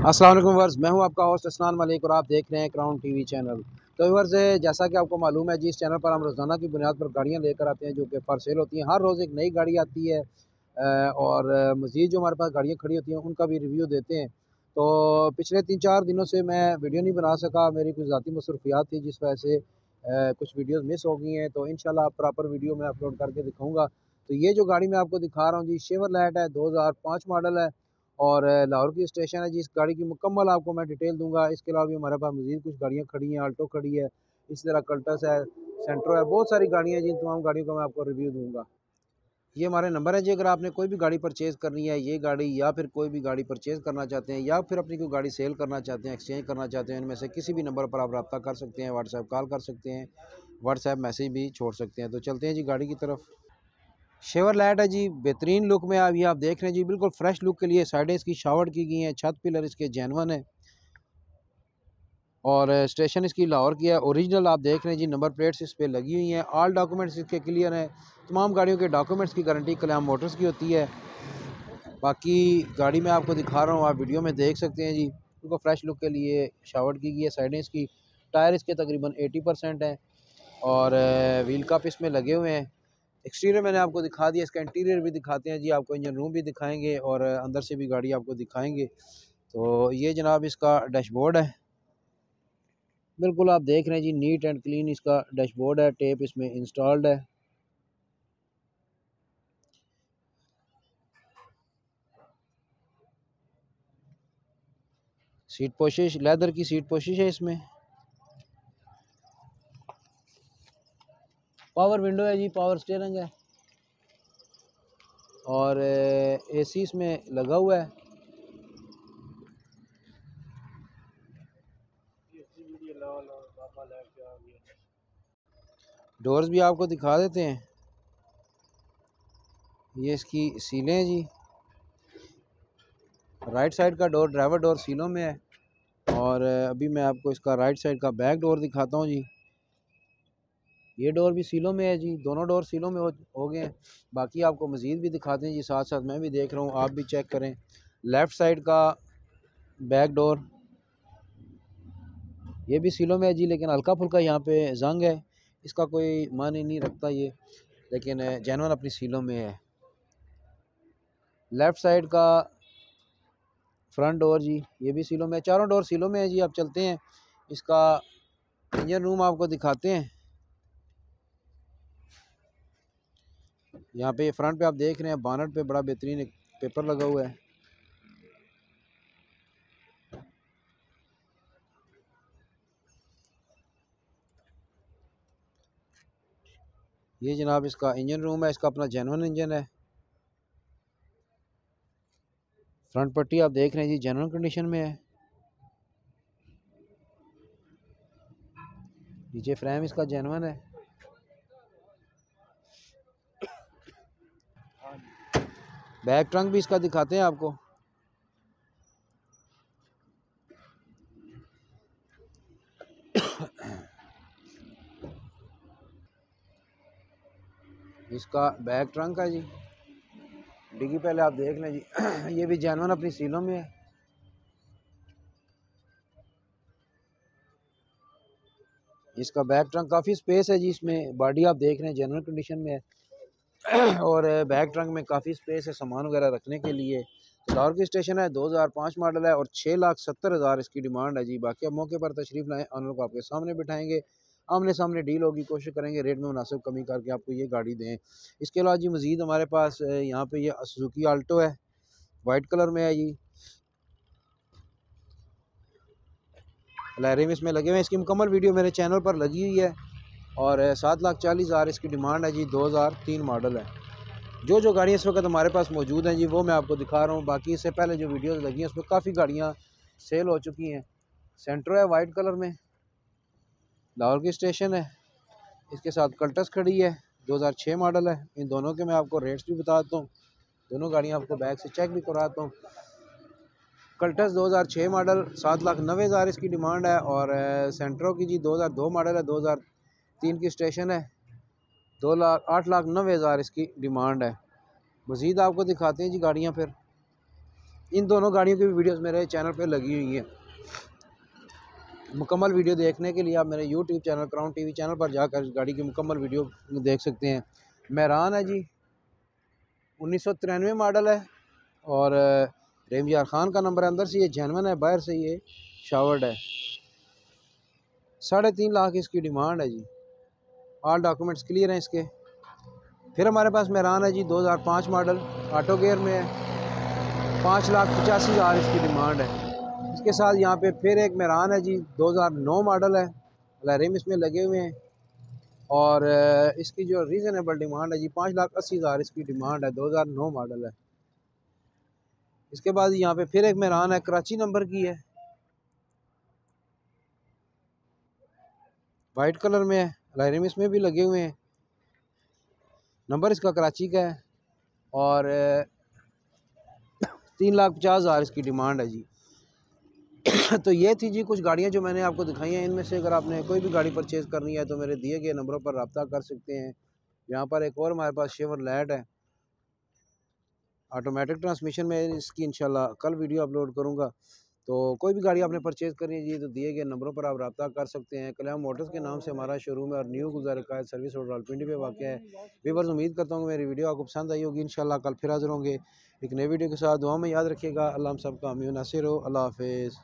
अस्सलाम वर्स मैं हूँ आपका होस्ट असनान मलिक और आप देख रहे हैं क्राउन टीवी चैनल तो वर्स जैसा कि आपको मालूम है जी, इस चैनल पर हम रोज़ाना की बुनियाद पर गाड़ियाँ लेकर आते हैं जो कि फॉर सेल होती हैं। हर रोज़ एक नई गाड़ी आती है और मज़ीद जो हमारे पास गाड़ियाँ खड़ी होती हैं, उनका भी रिव्यू देते हैं। तो पिछले तीन चार दिनों से मैं वीडियो नहीं बना सका, मेरी कुछ ज़ाती मसरूफियात थी जिस वजह से कुछ वीडियोज़ मिस हो गई हैं तो इन प्रॉपर वीडियो मैं अपलोड करके दिखाऊँगा। तो ये जो गाड़ी मैं आपको दिखा रहा हूँ जी शेवर लाइट है, दो मॉडल है। और लाहौर की स्टेशन है जी, इस गाड़ी की मुकम्मल आपको मैं डिटेल दूँगा। इसके अलावा भी हमारे पास मज़ीद कुछ गाड़ियाँ खड़ी हैं आल्टो खड़ी है, इसी तरह कल्टस है, सेंट्रो है, बहुत सारी गाड़ियाँ जिन तमाम गाड़ियों का मैं आपको रिव्यू दूँगा। ये हमारे नंबर है जी, अगर आपने कोई भी गाड़ी परचेज़ करनी है, ये गाड़ी या फिर कोई भी गाड़ी परचेज़ करना चाहते हैं या फिर अपनी कोई गाड़ी सेल करना चाहते हैं, एक्सचेंज करना चाहते हैं, इनमें से किसी भी नंबर पर आप रब्ता कर सकते हैं, व्हाट्सएप कॉल कर सकते हैं, व्हाट्सएप मैसेज भी छोड़ सकते हैं। तो चलते हैं जी गाड़ी की तरफ़। शेवर लाइट है जी, बेहतरीन लुक में अभी आप देख रहे हैं जी, बिल्कुल फ्रेश लुक के लिए साइडें इसकी शावर्ड की गई हैं, छत पिलर इसके जैनवन है। और स्टेशन इसकी लाहौर की है, ओरिजिनल आप देख रहे हैं जी, नंबर प्लेट्स इस पर लगी हुई हैं ऑल डॉक्यूमेंट्स इसके क्लियर हैं। तमाम गाड़ियों के डॉक्यूमेंट्स की गारंटी कल्याण मोटर्स की होती है। बाकी गाड़ी मैं आपको दिखा रहा हूँ, आप वीडियो में देख सकते हैं जी, बिल्कुल फ्रेश लुक के लिए शावर्ड की गई है, साइडें इसकी टायर इसके तकरीबन एटी परसेंट हैं। और व्हील कप इसमें लगे हुए हैं। एक्सटीरियर मैंने आपको दिखा दिया, इसका इंटीरियर भी दिखाते हैं जी, आपको इंजन रूम भी दिखाएँगे और अंदर से भी गाड़ी आपको दिखाएँगे। तो ये जनाब इसका डैशबोर्ड है। बिल्कुल आप देख रहे हैं जी नीट एंड क्लीन इसका डैशबोर्ड है टेप इसमें इंस्टॉल्ड है। सीट पोशिश लेदर की सीट पोशिश है इसमें। पावर विंडो है जी, पावर स्टेयरिंग है। और एसी इसमें लगा हुआ है। डोर्स भी आपको दिखा देते हैं। ये इसकी सीलें हैं जी। राइट साइड का डोर, ड्राइवर डोर सीलों में है। और, अभी मैं आपको इसका राइट साइड का बैक डोर दिखाता हूँ जी। ये डोर भी सीलों में है जी दोनों डोर सीलों में हो, हो गए हैं। बाकी आपको मज़ीद भी दिखाते हैं जी साथ साथ मैं भी देख रहा हूँ आप भी चेक करें। लेफ़्ट साइड का बैक डोर ये भी सीलों में है जी लेकिन हल्का फुल्का यहाँ पे जंग है इसका कोई मान नहीं रखता ये लेकिन जैनवन अपनी सीलों में है। लेफ़्ट साइड का फ्रंट डोर जी ये भी सीलों में है चारों डोर सीलों में है जी आप चलते हैं इसका इंजन रूम आपको दिखाते हैं। यहाँ पे फ्रंट पे आप देख रहे हैं बानट पे बड़ा बेहतरीन एक पेपर लगा हुआ है। ये जनाब इसका इंजन रूम है, इसका अपना जेनवन इंजन है। फ्रंट पट्टी आप देख रहे हैं जी जेनवन कंडीशन में है। नीचे फ्रेम इसका जेनवन है। बैक ट्रंक भी इसका दिखाते हैं आपको। इसका बैक ट्रंक है जी। डिगी पहले आप देख लें जी। ये भी जानवर अपनी सीलों में है। इसका बैक ट्रंक काफ़ी स्पेस है जी, इसमें बॉडी आप देख रहे हैं जनरल कंडीशन में है। और बैक ट्रंक में काफ़ी स्पेस है सामान वगैरह रखने के लिए। लाहौर की स्टेशन है 2005 मॉडल है और छः लाख सत्तर हज़ार इसकी डिमांड है जी। बाकी अब मौके पर तशरीफ़ लाएँ ऑनर को आपके सामने बिठाएँगे। आमने सामने डील होगी, कोशिश करेंगे रेट में मुनासिब कमी करके आपको ये गाड़ी दें। इसके अलावा जी मज़ीद हमारे पास यहाँ पे ये सुजुकी आल्टो है वाइट कलर में है जी। लहरें इसमें लगे हुए हैं। इसकी मुकम्मल वीडियो मेरे चैनल पर लगी हुई है। और सात लाख चालीस हज़ार इसकी डिमांड है जी, दो हज़ार तीन मॉडल है। जो जो गाड़ियाँ इस वक्त हमारे पास मौजूद हैं जी, वो मैं आपको दिखा रहा हूँ। बाकी इससे पहले जो वीडियोज़ लगी हैं, उसमें काफ़ी गाड़ियाँ सेल हो चुकी हैं। सेंट्रो है वाइट कलर में, लाहौर की स्टेशन है, इसके साथ कल्टस खड़ी है 2006 मॉडल है। इन दोनों के मैं आपको रेट्स भी बताता हूँ, दोनों गाड़ियाँ आपको बैग से चेक भी कराता हूँ। कल्टस 2006 मॉडल, सात लाख नबे हज़ार इसकी डिमांड है और सेंट्रो की जी 2002 मॉडल है 2000 तीन की स्टेशन है। दो लाख, आठ लाख नबे हज़ार इसकी डिमांड है। मज़ीद आपको दिखाते हैं जी गाड़ियाँ फिर। इन दोनों गाड़ियों की भी वीडियोस मेरे चैनल पर लगी हुई हैं। मुकम्मल वीडियो देखने के लिए आप मेरे YouTube channel crown TV channel पर जाकर गाड़ी की मुकम्मल वीडियो देख सकते हैं। महरान है जी। उन्नीस सौ तिरानवे मॉडल है और रेमजार ख़ान का नंबर है। अंदर से ये जैनवन है, बाहर से ये शावर्ड है। साढ़े तीन लाख इसकी डिमांड है जी। ऑल डॉक्यूमेंट्स क्लियर हैं इसके। फिर हमारे पास मेहरान है जी 2005 मॉडल ऑटो गेयर में है। पाँच लाख पचासी हज़ार इसकी डिमांड है। इसके साथ यहाँ पे फिर एक मेहरान है जी 2009 मॉडल है। लहरिम इसमें लगे हुए हैं। और इसकी जो रीज़नेबल डिमांड है जी, पाँच लाख अस्सी हज़ार इसकी डिमांड है 2009 मॉडल है। इसके बाद यहाँ पे फिर एक मेहरान है, कराची नंबर की है। वाइट कलर में है। लाइरिम इसमें भी लगे हुए हैं। नंबर इसका कराची का है और, तीन लाख पचास हज़ार इसकी डिमांड है जी। तो ये थी जी कुछ गाड़ियाँ जो मैंने आपको दिखाई हैं। इनमें से अगर आपने कोई भी गाड़ी परचेज़ करनी है तो मेरे दिए गए नंबरों पर रबता कर सकते हैं। यहाँ पर एक और हमारे पास शेवर लैट है। ऑटोमेटिक ट्रांसमिशन में इसकी इंशाल्लाह कल वीडियो अपलोड करूँगा। तो कोई भी गाड़ी आपने परचेज़ करनी है जी तो दिए गए नंबरों पर आप रबा कर सकते हैं। कल्याम मोटर्स के नाम से हमारा शोरूम है और न्यू गुजार का सर्विस और रालपिंडी पे वाक़ है। वीवर्स उम्मीद करता हूँ मेरी वीडियो आपको पसंद आई होगी इन कल फिर हाजिर होंगे एक नई वीडियो के साथ। दुआ में याद रखिएगा। अल्लाह हम सब का अमी नासिर हो। अल्लाह हाफिज़।